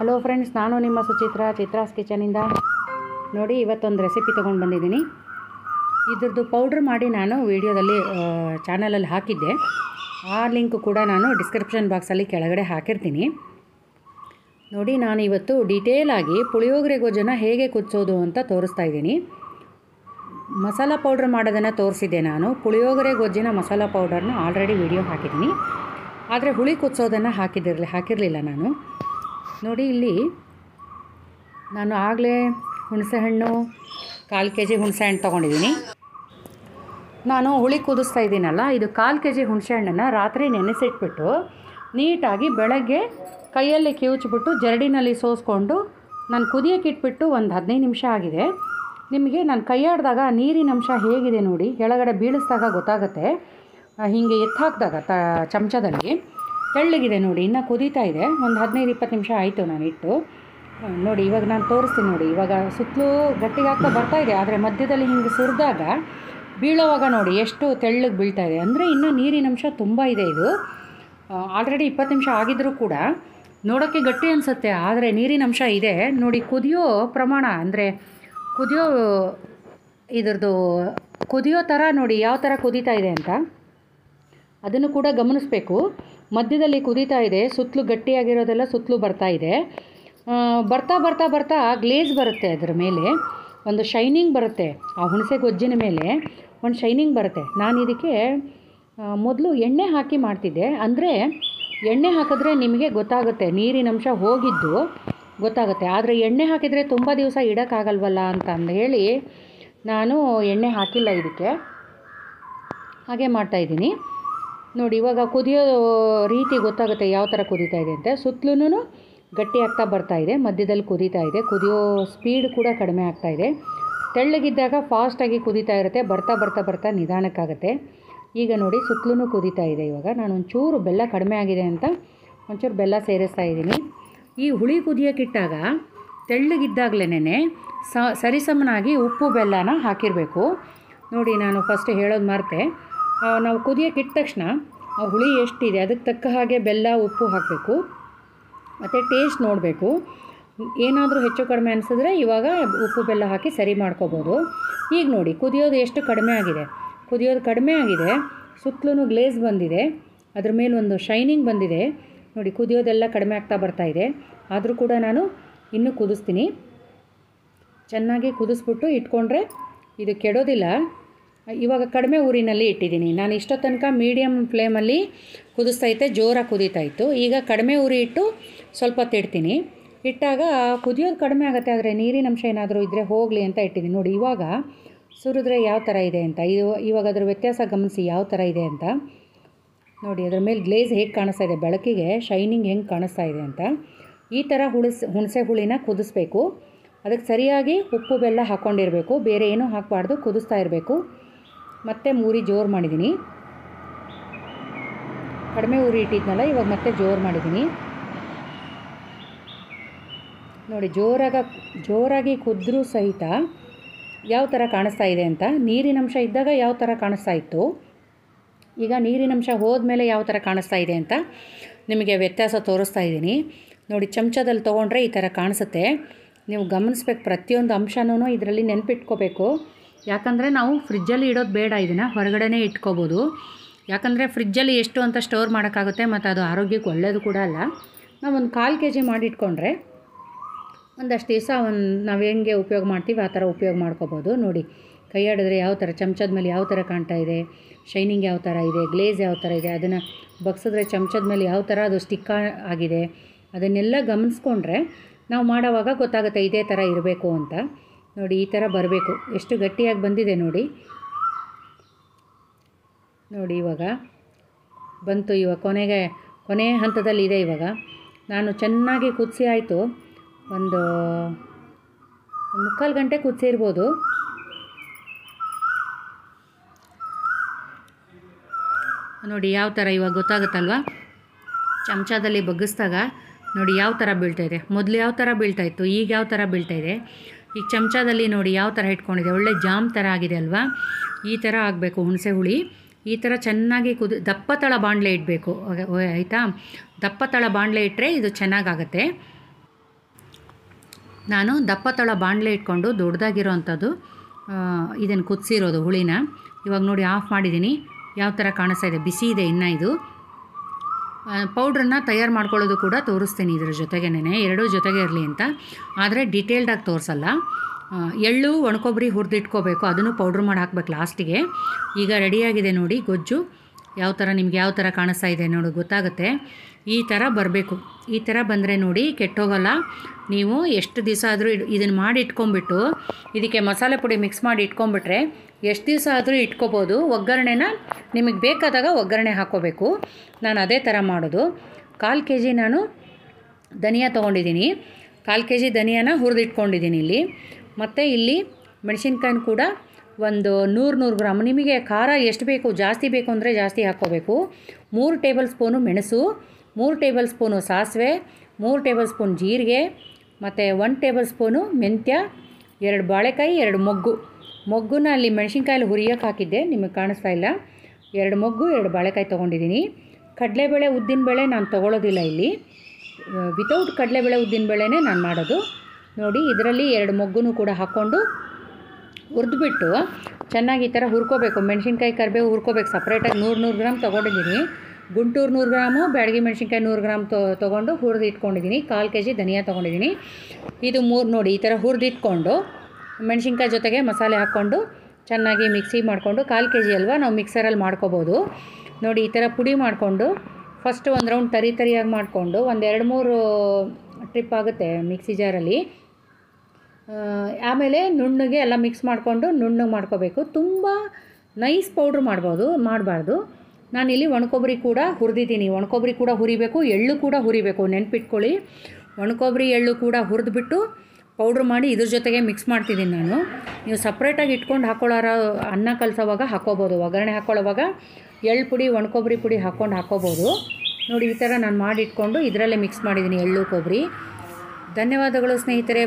Hello friends ನಾನು ನಿಮ್ಮ ಸುಚಿತ್ರ, ಚಿತ್ರಾಸ್ ಕಿಚನಿಂದ ನೋಡಿ, ಇವತ್ತೊಂದು ರೆಸಿಪಿ ತೊಗೊಂಡು ಬಂದಿದ್ದೀನಿ. ಇದ್ರದ್ದು ಪೌಡ್ರ್ ಮಾಡಿ ನಾನು ವೀಡಿಯೋದಲ್ಲಿ ಚಾನಲಲ್ಲಿ ಹಾಕಿದ್ದೆ. ಆ ಲಿಂಕ್ ಕೂಡ ನಾನು ಡಿಸ್ಕ್ರಿಪ್ಷನ್ ಬಾಕ್ಸಲ್ಲಿ ಕೆಳಗಡೆ ಹಾಕಿರ್ತೀನಿ. ನೋಡಿ, ನಾನು ಇವತ್ತು ಡೀಟೇಲಾಗಿ ಪುಳಿಯೋಗರೆ ಗೊಜ್ಜನ್ನು ಹೇಗೆ ಕುದಿಸೋದು ಅಂತ ತೋರಿಸ್ತಾ ಇದ್ದೀನಿ. ಮಸಾಲ ಪೌಡ್ರ್ ಮಾಡೋದನ್ನು ತೋರಿಸಿದ್ದೆ ನಾನು. ಪುಳಿಯೋಗರೆ ಗೊಜ್ಜಿನ ಮಸಾಲ ಪೌಡರ್ನ ಆಲ್ರೆಡಿ ವಿಡಿಯೋ ಹಾಕಿದ್ದೀನಿ. ಆದರೆ ಹುಳಿ ಕುದಿಸೋದನ್ನು ಹಾಕಿದಿರಲಿ, ಹಾಕಿರಲಿಲ್ಲ ನಾನು. ನೋಡಿ ಇಲ್ಲಿ ನಾನು ಆಗಲೇ ಹುಣಸೆಹಣ್ಣು ಕಾಲು ಕೆ ಜಿ ಹುಣಸೆಹಣ್ಣು ತೊಗೊಂಡಿದ್ದೀನಿ. ನಾನು ಹುಳಿ ಕುದಿಸ್ತಾ ಇದ್ದೀನಲ್ಲ, ಇದು ಕಾಲು ಕೆ ಜಿ ಹುಣಸೆಹಣ್ಣನ್ನು ರಾತ್ರಿ ನೆನೆಸಿಟ್ಬಿಟ್ಟು ನೀಟಾಗಿ ಬೆಳಗ್ಗೆ ಕೈಯಲ್ಲಿ ಕಿವುಚ್ಬಿಟ್ಟು ಜರಡಿನಲ್ಲಿ ಸೋಸ್ಕೊಂಡು ನಾನು ಕುದಿಯೋಕೆ ಇಟ್ಬಿಟ್ಟು ಒಂದು ಹದಿನೈದು ನಿಮಿಷ ಆಗಿದೆ. ನಿಮಗೆ ನಾನು ಕೈಯಾಡಿದಾಗ ನೀರಿನ ಅಂಶ ಹೇಗಿದೆ ನೋಡಿ, ಕೆಳಗಡೆ ಬೀಳಿಸಿದಾಗ ಗೊತ್ತಾಗುತ್ತೆ. ಹೀಗೆ ಎತ್ತಾಕಿದಾಗ ತ ಚಮಚದಲ್ಲಿ. ತೆಳ್ಳಗಿದೆ ನೋಡಿ, ಇನ್ನೂ ಕುದೀತಾ ಇದೆ. ಒಂದು ಹದಿನೈದು ಇಪ್ಪತ್ತು ನಿಮಿಷ ಆಯಿತು ನಾನು ಇಟ್ಟು. ನೋಡಿ, ಇವಾಗ ನಾನು ತೋರಿಸ್ತೀನಿ ನೋಡಿ, ಇವಾಗ ಸುತ್ತಲೂ ಗಟ್ಟಿಗಾಗ್ತಾ ಬರ್ತಾ ಇದೆ, ಆದರೆ ಮಧ್ಯದಲ್ಲಿ ಹಿಂಗೆ ಸುರಿದಾಗ ಬೀಳೋವಾಗ ನೋಡಿ ಎಷ್ಟು ತೆಳ್ಳಗೆ ಬೀಳ್ತಾ ಇದೆ. ಅಂದರೆ ಇನ್ನೂ ನೀರಿನ ಅಂಶ ತುಂಬ ಇದೆ ಇದು. ಆಲ್ರೆಡಿ ಇಪ್ಪತ್ತು ನಿಮಿಷ ಆಗಿದ್ದರೂ ಕೂಡ ನೋಡೋಕ್ಕೆ ಗಟ್ಟಿ ಅನಿಸುತ್ತೆ, ಆದರೆ ನೀರಿನ ಅಂಶ ಇದೆ. ನೋಡಿ, ಕುದಿಯೋ ಪ್ರಮಾಣ, ಅಂದರೆ ಕುದಿಯೋ ಇದ್ರದ್ದು ಕುದಿಯೋ ಥರ ನೋಡಿ, ಯಾವ ಥರ ಕುದೀತಾ ಇದೆ ಅಂತ. ಅದನ್ನು ಕೂಡ ಗಮನಿಸಬೇಕು. ಮಧ್ಯದಲ್ಲಿ ಕುದೀತಾ ಇದೆ, ಸುತ್ತಲೂ ಗಟ್ಟಿಯಾಗಿರೋದೆಲ್ಲ ಸುತ್ತಲೂ ಬರ್ತಾ ಇದೆ. ಬರ್ತಾ ಬರ್ತಾ ಬರ್ತಾ ಗ್ಲೇಸ್ ಬರುತ್ತೆ ಅದರ ಮೇಲೆ. ಒಂದು ಶೈನಿಂಗ್ ಬರುತ್ತೆ, ಆ ಹುಣಸೆ ಗೊಜ್ಜಿನ ಮೇಲೆ ಒಂದು ಶೈನಿಂಗ್ ಬರುತ್ತೆ. ನಾನು ಇದಕ್ಕೆ ಮೊದಲು ಎಣ್ಣೆ ಹಾಕಿ ಮಾಡ್ತಿದ್ದೆ. ಅಂದರೆ ಎಣ್ಣೆ ಹಾಕಿದ್ರೆ ನಿಮಗೆ ಗೊತ್ತಾಗುತ್ತೆ ನೀರಿನಂಶ ಹೋಗಿದ್ದು ಗೊತ್ತಾಗುತ್ತೆ. ಆದರೆ ಎಣ್ಣೆ ಹಾಕಿದರೆ ತುಂಬ ದಿವಸ ಇಡೋಕ್ಕಾಗಲ್ವಲ್ಲ ಅಂತ ಹೇಳಿ ನಾನು ಎಣ್ಣೆ ಹಾಕಿಲ್ಲ ಇದಕ್ಕೆ. ಹಾಗೆ ಮಾಡ್ತಾಯಿದ್ದೀನಿ ನೋಡಿ, ಇವಾಗ ಕುದಿಯೋ ರೀತಿ ಗೊತ್ತಾಗುತ್ತೆ ಯಾವ ಥರ ಕುದೀತಾ ಇದೆ ಅಂತ. ಸುತ್ತಲೂ ಗಟ್ಟಿ ಆಗ್ತಾ ಬರ್ತಾ ಇದೆ, ಮಧ್ಯದಲ್ಲಿ ಕುದೀತಾ ಇದೆ. ಕುದಿಯೋ ಸ್ಪೀಡ್ ಕೂಡ ಕಡಿಮೆ ಆಗ್ತಾ ಇದೆ. ತೆಳ್ಳಗಿದ್ದಾಗ ಫಾಸ್ಟಾಗಿ ಕುದೀತಾ ಇರುತ್ತೆ, ಬರ್ತಾ ಬರ್ತಾ ಬರ್ತಾ ನಿಧಾನಕ್ಕಾಗುತ್ತೆ. ಈಗ ನೋಡಿ ಸುತ್ತಲೂ ಕುದೀತಾ ಇದೆ ಇವಾಗ. ನಾನು ಒಂಚೂರು ಬೆಲ್ಲ ಕಡಿಮೆ ಆಗಿದೆ ಅಂತ ಒಂಚೂರು ಬೆಲ್ಲ ಸೇರಿಸ್ತಾ ಇದ್ದೀನಿ. ಈ ಹುಳಿ ಕುದಿಯೋಕ್ಕಿಟ್ಟಾಗ ತೆಳ್ಳಗಿದ್ದಾಗಲೇ ಸ, ಸರಿಸಮನಾಗಿ ಉಪ್ಪು ಬೆಲ್ಲನ ಹಾಕಿರಬೇಕು. ನೋಡಿ, ನಾನು ಫಸ್ಟ್ ಹೇಳೋದು ಮರ್ತೆ. ನಾವು ಕುದಿಯೋಕೆ ಇಟ್ಟ ತಕ್ಷಣ ಆ ಹುಳಿ ಎಷ್ಟಿದೆ, ಅದಕ್ಕೆ ತಕ್ಕ ಹಾಗೆ ಬೆಲ್ಲ, ಉಪ್ಪು ಹಾಕಬೇಕು. ಮತ್ತು ಟೇಸ್ಟ್ ನೋಡಬೇಕು. ಏನಾದರೂ ಹೆಚ್ಚು ಕಡಿಮೆ ಅನಿಸಿದ್ರೆ ಇವಾಗ ಉಪ್ಪು, ಬೆಲ್ಲ ಹಾಕಿ ಸರಿ ಮಾಡ್ಕೋಬೋದು. ಈಗ ನೋಡಿ, ಕುದಿಯೋದು ಎಷ್ಟು ಕಡಿಮೆ ಆಗಿದೆ? ಕುದಿಯೋದು ಕಡಿಮೆ ಆಗಿದೆ ಸುತ್ತಲೂ ಗ್ಲೇಸ್ ಬಂದಿದೆ, ಅದ್ರ ಮೇಲೆ ಒಂದು ಶೈನಿಂಗ್ ಬಂದಿದೆ. ನೋಡಿ, ಕುದಿಯೋದೆಲ್ಲ ಕಡಿಮೆ ಆಗ್ತಾ ಬರ್ತಾ ಇದೆ. ಆದರೂ ಕೂಡ ನಾನು ಇನ್ನೂ ಕುದಿಸ್ತೀನಿ. ಚೆನ್ನಾಗಿ ಕುದಿಸ್ಬಿಟ್ಟು ಇಟ್ಕೊಂಡ್ರೆ ಇದು ಕೆಡೋದಿಲ್ಲ. ಇವಾಗ ಕಡಿಮೆ ಊರಿನಲ್ಲಿ ಇಟ್ಟಿದ್ದೀನಿ. ನಾನು ಇಷ್ಟೋ ತನಕ ಮೀಡಿಯಮ್ ಫ್ಲೇಮಲ್ಲಿ ಕುದಿಸ್ತೈತೆ ಜೋರಾಗಿ ಕುದೀತಾ ಇತ್ತು. ಈಗ ಕಡಿಮೆ ಉರಿ ಇಟ್ಟು ಸ್ವಲ್ಪ ತಿಡ್ತೀನಿ. ಇಟ್ಟಾಗ ಕುದಿಯೋದು ಕಡಿಮೆ ಆಗುತ್ತೆ, ಆದರೆ ನೀರಿನ ಅಂಶ ಏನಾದರೂ ಇದ್ದರೆ ಹೋಗಲಿ ಅಂತ ಇಟ್ಟಿದ್ದೀನಿ. ನೋಡಿ, ಇವಾಗ ಸುರಿದ್ರೆ ಯಾವ ಥರ ಇದೆ ಅಂತ ಇದು ಇವಾಗ ಅದರ ವ್ಯತ್ಯಾಸ ಗಮನಿಸಿ ಯಾವ ಥರ ಇದೆ ಅಂತ. ನೋಡಿ, ಅದ್ರ ಮೇಲೆ ಗ್ಲೇಸ್ ಹೇಗೆ ಕಾಣಿಸ್ತಾ ಇದೆ, ಬೆಳಕಿಗೆ ಶೈನಿಂಗ್ ಹೆಂಗೆ ಕಾಣಿಸ್ತಾ ಇದೆ ಅಂತ. ಈ ಥರ ಹುಳಿಸ್ ಹುಣಸೆ ಹುಳಿನ ಕುದಿಸ್ಬೇಕು. ಅದಕ್ಕೆ ಸರಿಯಾಗಿ ಉಪ್ಪು ಬೆಲ್ಲ ಹಾಕ್ಕೊಂಡಿರಬೇಕು ಬೇರೆ ಏನೂ ಹಾಕಬಾರ್ದು, ಕುದಿಸ್ತಾ ಇರಬೇಕು. ಮತ್ತೆ ಮೂರಿ ಜೋರು ಮಾಡಿದ್ದೀನಿ ಕಡಿಮೆ ಉರಿ ಇಟ್ಟಿದ್ನಲ್ಲ, ಇವಾಗ ಮತ್ತೆ ಜೋರು ಮಾಡಿದ್ದೀನಿ ನೋಡಿ, ಜೋರಾಗ, ಜೋರಾಗಿ ಕುದ್ರೂ ಸಹಿತ ಯಾವ ಥರ ಕಾಣಿಸ್ತಾ ಇದೆ ಅಂತ ನೀರಿನಂಶ ಇದ್ದಾಗ ಯಾವ ಥರ ಕಾಣಿಸ್ತಾ ಇತ್ತು, ಈಗ ನೀರಿನಂಶ ಹೋದ್ಮೇಲೆ ಯಾವ ಥರ ಕಾಣಿಸ್ತಾ ಇದೆ ಅಂತ ನಿಮಗೆ ವ್ಯತ್ಯಾಸ ತೋರಿಸ್ತಾ ಇದ್ದೀನಿ. ನೋಡಿ, ಚಮಚದಲ್ಲಿ ತೊಗೊಂಡ್ರೆ ಈ ಥರ ಕಾಣಿಸುತ್ತೆ. ನೀವು ಗಮನಿಸ್ಬೇಕು, ಪ್ರತಿಯೊಂದು ಅಂಶನೂ ಇದರಲ್ಲಿ ನೆನಪಿಟ್ಕೋಬೇಕು. ಯಾಕಂದರೆ ನಾವು ಫ್ರಿಜ್ಜಲ್ಲಿ ಇಡೋದು ಬೇಡ ಇದನ್ನು, ಹೊರಗಡೆನೇ ಇಟ್ಕೋಬೋದು. ಯಾಕಂದರೆ ಫ್ರಿಜ್ಜಲ್ಲಿ ಎಷ್ಟು ಅಂತ ಸ್ಟೋರ್ ಮಾಡೋಕ್ಕಾಗುತ್ತೆ ಮತ್ತು ಅದು ಆರೋಗ್ಯಕ್ಕೆ ಒಳ್ಳೆಯದು ಕೂಡ ಅಲ್ಲ. ನಾವು ಒಂದು ಕಾಲು ಕೆ ಜಿ ಮಾಡಿಟ್ಕೊಂಡ್ರೆ ಒಂದಷ್ಟು ದಿವಸ ಒಂದು ನಾವು ಹೆಂಗೆ ಉಪಯೋಗ ಮಾಡ್ತೀವಿ ಆ ಥರ ಉಪಯೋಗ ಮಾಡ್ಕೋಬೋದು. ನೋಡಿ, ಕೈ ಆಡಿದ್ರೆ ಯಾವ ಥರ, ಚಮಚದ ಮೇಲೆ ಯಾವ ಥರ ಕಾಣ್ತಾ ಇದೆ ಶೈನಿಂಗ್ ಯಾವ ಥರ ಇದೆ ಗ್ಲೇಸ್ ಯಾವ ಥರ ಇದೆ, ಅದನ್ನು ಬಗ್ಸಿದ್ರೆ ಚಮಚದ ಮೇಲೆ ಯಾವ ಥರ ಅದು ಸ್ಟಿಕ್ ಆಗಿದೆ, ಅದನ್ನೆಲ್ಲ ಗಮನಿಸ್ಕೊಂಡ್ರೆ ನಾವು ಮಾಡೋವಾಗ ಗೊತ್ತಾಗುತ್ತೆ ಇದೇ ಥರ ಇರಬೇಕು ಅಂತ. ನೋಡಿ, ಈ ಥರ ಬರಬೇಕು. ಎಷ್ಟು ಗಟ್ಟಿಯಾಗಿ ಬಂದಿದೆ ನೋಡಿ. ನೋಡಿ, ಇವಾಗ ಬಂತು. ಇವಾಗ ಕೊನೆಗೆ, ಕೊನೆ ಹಂತದಲ್ಲಿ ಇದೆ ಇವಾಗ. ನಾನು ಚೆನ್ನಾಗಿ ಕುದಿಸಿ ಆಯಿತು. ಒಂದು ಮುಕ್ಕಾಲು ಗಂಟೆ ಕುದಿಸಿರ್ಬೋದು ನೋಡಿ, ಯಾವ ಥರ ಇವಾಗ ಗೊತ್ತಾಗುತ್ತಲ್ವ? ಚಮಚದಲ್ಲಿ ಬಗ್ಗಿಸ್ದಾಗ ನೋಡಿ, ಯಾವ ಥರ ಬೀಳ್ತಾಯಿದೆ ಮೊದಲು ಯಾವ ಥರ ಬೀಳ್ತಾಯಿತ್ತು ಈಗ ಯಾವ ಥರ ಬೀಳ್ತಾ ಇದೆ? ಈಗ ಚಮಚದಲ್ಲಿ ನೋಡಿ ಯಾವ ಥರ ಇಟ್ಕೊಂಡಿದೆ. ಒಳ್ಳೆ ಜಾಮ್ ಥರ ಆಗಿದೆ ಅಲ್ವಾ? ಈ ಥರ ಆಗಬೇಕು ಹುಣಸೆ ಹುಳಿ. ಈ ಥರ ಚೆನ್ನಾಗಿ ಕುದಿ ದಪ್ಪ ತಳ ಬಾಣಲೆ ಇಡಬೇಕು. ಆಯಿತಾ? ದಪ್ಪ ತಳ ಬಾಣಲೆ ಇಟ್ಟರೆ ಇದು ಚೆನ್ನಾಗಾಗತ್ತೆ. ನಾನು ದಪ್ಪ ತಳ ಬಾಣಲೆ ಇಟ್ಕೊಂಡು ದೊಡ್ಡದಾಗಿರೋ ಅಂಥದ್ದು ಇದನ್ನು ಕುದಿಸಿರೋದು ಹುಳಿನ. ಇವಾಗ ನೋಡಿ ಆಫ್ ಮಾಡಿದ್ದೀನಿ ಯಾವ ಥರ ಕಾಣಿಸ್ತಾ ಇದೆ? ಬಿಸಿ ಇದೆ ಇನ್ನೂ ಇದು. ಪೌಡ್ರನ್ನ ತಯಾರು ಮಾಡ್ಕೊಳ್ಳೋದು ಕೂಡ ತೋರಿಸ್ತೀನಿ ಇದ್ರ ಜೊತೆಗೇನೆ ಎರಡೂ ಜೊತೆಗೆ ಇರಲಿ ಅಂತ. ಆದರೆ ಡಿಟೇಲ್ಡಾಗಿ ತೋರಿಸಲ್ಲ. ಎಳ್ಳು, ಒಣಕೊಬ್ಬರಿ ಹುರಿದಿಟ್ಕೋಬೇಕು. ಅದನ್ನು ಪೌಡ್ರ್ ಮಾಡಿ ಹಾಕ್ಬೇಕು ಲಾಸ್ಟಿಗೆ ಈಗ ರೆಡಿಯಾಗಿದೆ ನೋಡಿ ಗೊಜ್ಜು. ಯಾವ ಥರ ನಿಮ್ಗೆ ಯಾವ ಥರ ಕಾಣಿಸ್ತಾ ಇದೆ ನೋಡಿ ಗೊತ್ತಾಗುತ್ತೆ. ಈ ಥರ ಬರಬೇಕು. ಈ ಥರ ಬಂದರೆ ನೋಡಿ ಕೆಟ್ಟೋಗಲ್ಲ. ನೀವು ಎಷ್ಟು ದಿವಸ ಆದರೂ ಇದನ್ನು ಮಾಡಿ ಇಟ್ಕೊಂಬಿಟ್ಟು ಇದಕ್ಕೆ ಮಸಾಲೆ ಪುಡಿ ಮಿಕ್ಸ್ ಮಾಡಿ ಇಟ್ಕೊಂಬಿಟ್ರೆ ಎಷ್ಟು ದಿವಸ ಆದರೂ ಇಟ್ಕೋಬೋದು. ಒಗ್ಗರಣೆನ ನಿಮಗೆ ಬೇಕಾದಾಗ ಒಗ್ಗರಣೆ ಹಾಕ್ಕೋಬೇಕು ನಾನು ಅದೇ ಥರ ಮಾಡೋದು. ಕಾಲು ಕೆ ಜಿ ನಾನು ಧನಿಯಾ ತೊಗೊಂಡಿದ್ದೀನಿ. ಕಾಲು ಕೆ ಜಿ ಧನಿಯಾನ ಹುರಿದಿಟ್ಕೊಂಡಿದ್ದೀನಿ ಇಲ್ಲಿ. ಮತ್ತು ಇಲ್ಲಿ ಮೆಣಸಿನ್ಕಾಯಿನ ಕೂಡ ಒಂದು ನೂರು ನೂರು ಗ್ರಾಮ್. ನಿಮಗೆ ಖಾರ ಎಷ್ಟು ಬೇಕು, ಜಾಸ್ತಿ ಬೇಕು ಅಂದರೆ ಜಾಸ್ತಿ ಹಾಕ್ಕೋಬೇಕು. ಮೂರು ಟೇಬಲ್ ಸ್ಪೂನು ಮೆಣಸು, ಮೂರು ಟೇಬಲ್ ಸ್ಪೂನು ಸಾಸಿವೆ, ಮೂರು ಟೇಬಲ್ ಸ್ಪೂನ್ ಜೀರಿಗೆ, ಮತ್ತು ಒನ್ ಟೇಬಲ್ ಸ್ಪೂನು ಮೆಂತ್ಯ, ಎರಡು ಬಾಳೆಕಾಯಿ, ಎರಡು ಮೊಗ್ಗು. ಮೊಗ್ಗುನ ಅಲ್ಲಿ ಮೆಣಸಿನ್ಕಾಯಲ್ಲಿ ಹುರಿಯೋಕೆ ಹಾಕಿದ್ದೆ, ನಿಮಗೆ ಕಾಣಿಸ್ತಾ ಇಲ್ಲ. ಎರಡು ಮೊಗ್ಗು, ಎರಡು ಬಾಳೆಕಾಯಿ ತೊಗೊಂಡಿದ್ದೀನಿ. ಕಡಲೆಬೇಳೆ ಉದ್ದಿನಬೇಳೆ ನಾನು ತೊಗೊಳೋದಿಲ್ಲ ಇಲ್ಲಿ. ವಿತೌಟ್ ಕಡಲೆಬೇಳೆ ಉದ್ದಿನಬೇಳೆನೇ ನಾನು ಮಾಡೋದು. ನೋಡಿ, ಇದರಲ್ಲಿ ಎರಡು ಮೊಗ್ಗುನು ಕೂಡ ಹಾಕ್ಕೊಂಡು ಹುರಿದ್ಬಿಟ್ಟು ಚೆನ್ನಾಗಿ ಈ ಥರ ಹುರ್ಕೋಬೇಕು. ಮೆಣಸಿನ್ಕಾಯಿ ಕರಿಬೇವು ಹುರ್ಕೋಬೇಕು. ಸಪ್ರೇಟಾಗಿ ನೂರು ನೂರು ಗ್ರಾಮ್ ತೊಗೊಂಡಿದ್ದೀನಿ. ಗುಂಟೂರು ನೂರು ಗ್ರಾಮು, ಬ್ಯಾಡಗಿ ಮೆಣಸಿನ್ಕಾಯಿ ನೂರು ಗ್ರಾಮ್ ತೊ, ತೊಗೊಂಡು ಹುರಿದು ಇಟ್ಕೊಂಡಿದ್ದೀನಿ ಕಾಲು ಕೆ ಜಿ ಧನಿಯಾ ತೊಗೊಂಡಿದ್ದೀನಿ. ಇದು ಮೂರು ನೋಡಿ, ಈ ಥರ ಹುರಿದಿಟ್ಕೊಂಡು ಮೆಣಸಿನ್ಕಾಯಿ ಜೊತೆಗೆ ಮಸಾಲೆ ಹಾಕ್ಕೊಂಡು ಚೆನ್ನಾಗಿ ಮಿಕ್ಸಿ ಮಾಡಿಕೊಂಡು ಕಾಲು ಕೆ ಜಿ ಅಲ್ವಾ ನಾವು ಮಿಕ್ಸರಲ್ಲಿ ಮಾಡ್ಕೋಬೋದು. ನೋಡಿ, ಈ ಥರ ಪುಡಿ ಮಾಡಿಕೊಂಡು ಫಸ್ಟ್ ಒಂದು ರೌಂಡ್ ತರಿ ತರಿಯಾಗಿ ಮಾಡಿಕೊಂಡು ಒಂದು ಎರಡು ಮೂರು ಟ್ರಿಪ್ ಆಗುತ್ತೆ ಮಿಕ್ಸಿ ಜಾರಲ್ಲಿ ಆಮೇಲೆ ನುಣ್ಣಗೆ ಎಲ್ಲ ಮಿಕ್ಸ್ ಮಾಡಿಕೊಂಡು ನುಣ್ಣಗೆ ಮಾಡ್ಕೋಬೇಕು. ತುಂಬ ನೈಸ್ ಪೌಡ್ರ್ ಮಾಡ್ಬೋದು, ಮಾಡಬಾರ್ದು. ನಾನಿಲ್ಲಿ ಒಣಕೊಬ್ಬರಿ ಕೂಡ ಹುರಿದಿದ್ದೀನಿ. ಒಣಕೊಬ್ಬರಿ ಕೂಡ ಹುರಿಬೇಕು, ಎಳ್ಳು ಕೂಡ ಹುರಿಬೇಕು. ನೆನ್ಪಿಟ್ಕೊಳ್ಳಿ. ಒಣಕೊಬ್ಬರಿ, ಎಳ್ಳು ಕೂಡ ಹುರಿದ್ಬಿಟ್ಟು ಪೌಡ್ರ್ ಮಾಡಿ ಇದ್ರ ಜೊತೆಗೆ ಮಿಕ್ಸ್ ಮಾಡ್ತಿದ್ದೀನಿ ನಾನು. ನೀವು ಸಪ್ರೇಟಾಗಿ ಇಟ್ಕೊಂಡು ಹಾಕೊಳ್ಳೋರ ಅನ್ನ ಕಲಸೋವಾಗ ಹಾಕ್ಕೋಬೋದು ಒಗ್ಗರಣೆ ಹಾಕ್ಕೊಳ್ಳೋವಾಗ ಎಳ್ಳು ಪುಡಿ, ಒಣಕೊಬ್ಬರಿ ಪುಡಿ ಹಾಕ್ಕೊಂಡು ಹಾಕ್ಕೋಬೋದು ನೋಡಿ ಈ ಥರ ನಾನು ಮಾಡಿ ಇಟ್ಕೊಂಡು ಇದರಲ್ಲೇ ಮಿಕ್ಸ್ ಮಾಡಿದ್ದೀನಿ ಎಳ್ಳು, ಕೊಬ್ಬರಿ. ಧನ್ಯವಾದಗಳು ಸ್ನೇಹಿತರೆ.